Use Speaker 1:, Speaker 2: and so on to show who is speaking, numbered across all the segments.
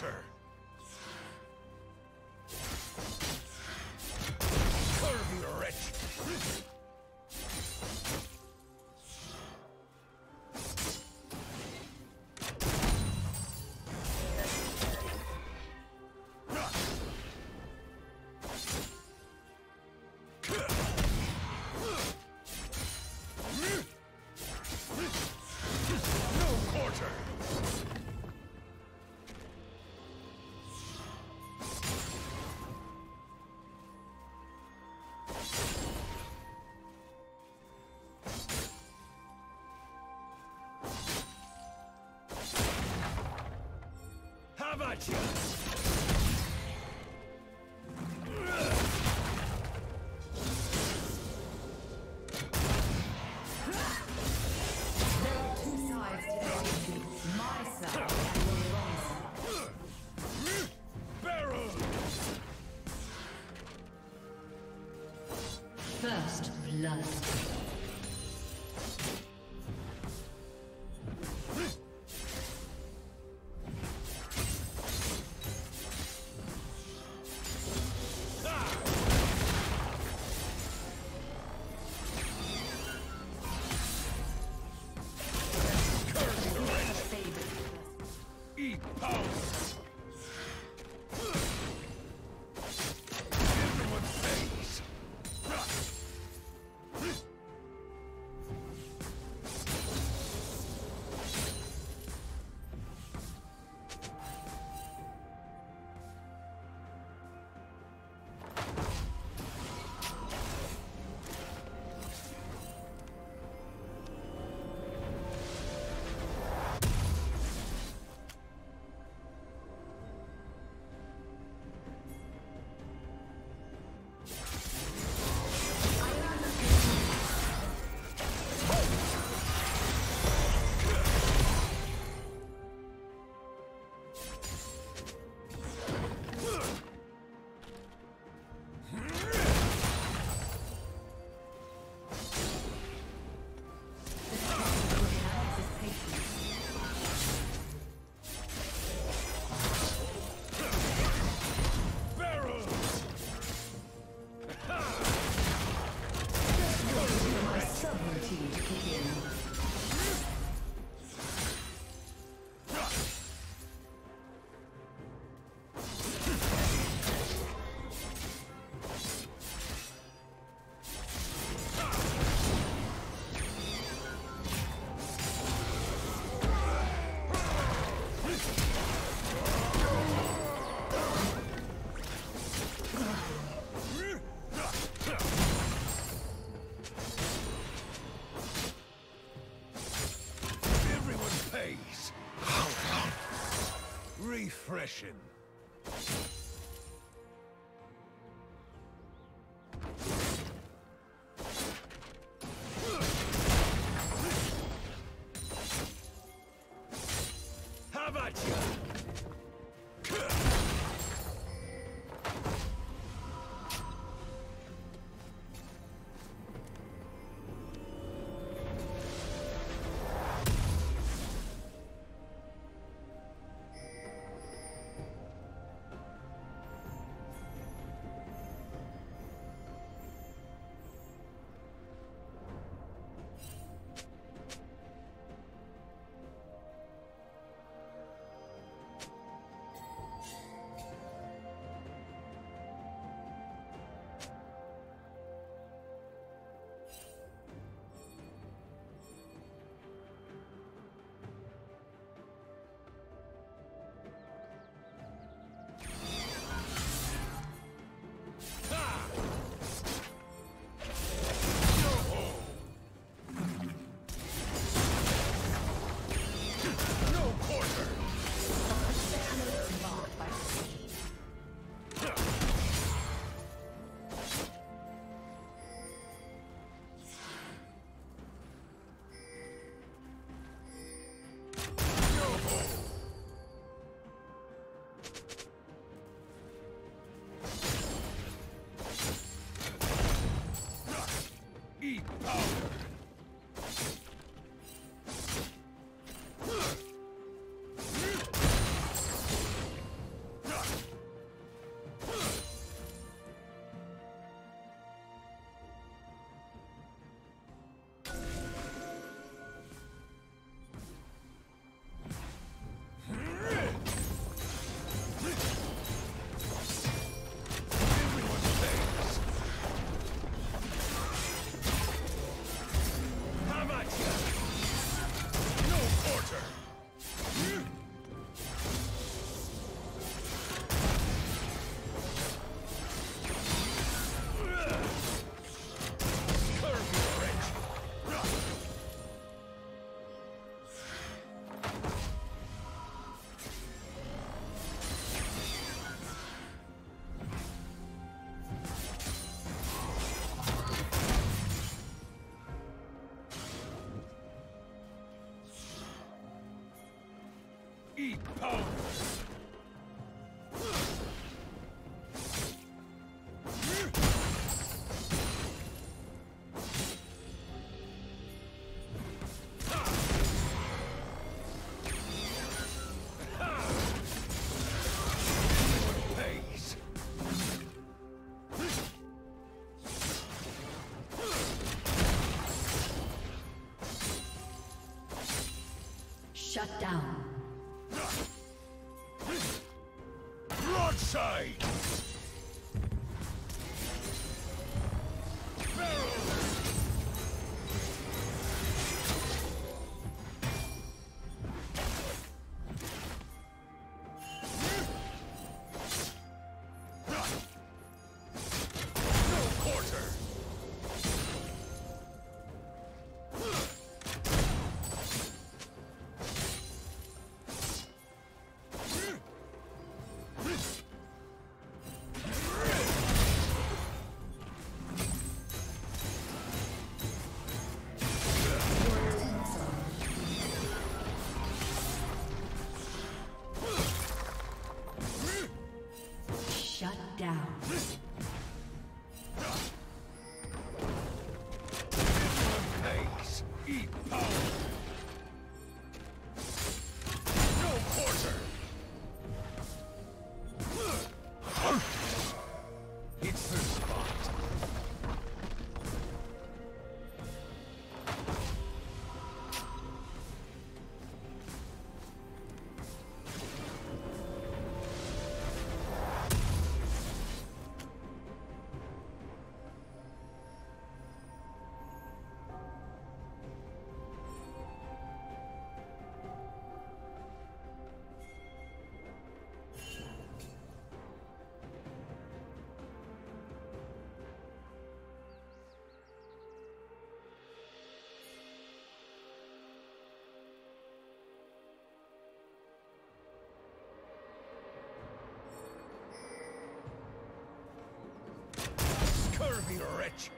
Speaker 1: quarter! Curve your wretch! No How Refreshing.
Speaker 2: Shut down.
Speaker 3: Broadside! Barrel! rich.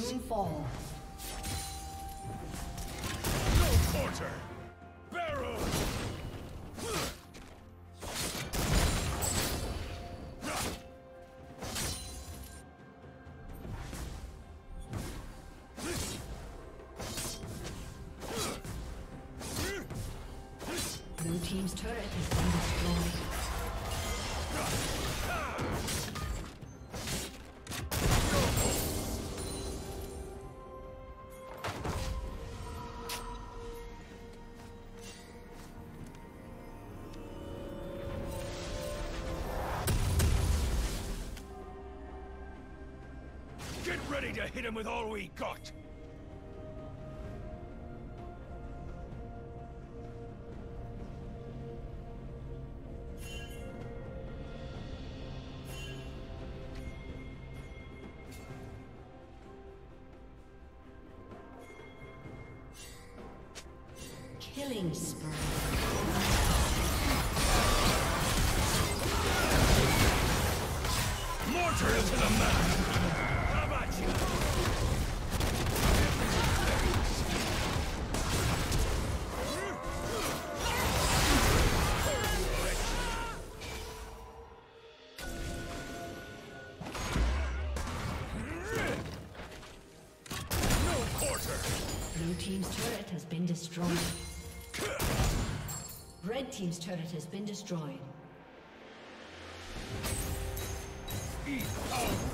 Speaker 2: Soon fall.
Speaker 3: No quarter! Barrel!
Speaker 2: Blue team's turret has been
Speaker 3: hit him with all we got!
Speaker 2: Killing spree. Team's turret has been destroyed. Red team's turret has been destroyed.
Speaker 3: Power!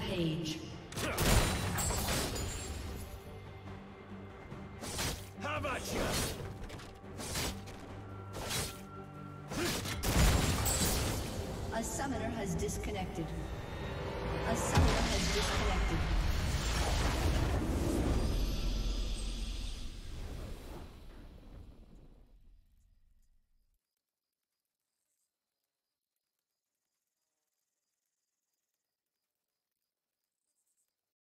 Speaker 2: Rampage.
Speaker 3: How about you?
Speaker 2: A summoner has disconnected. A summoner has disconnected.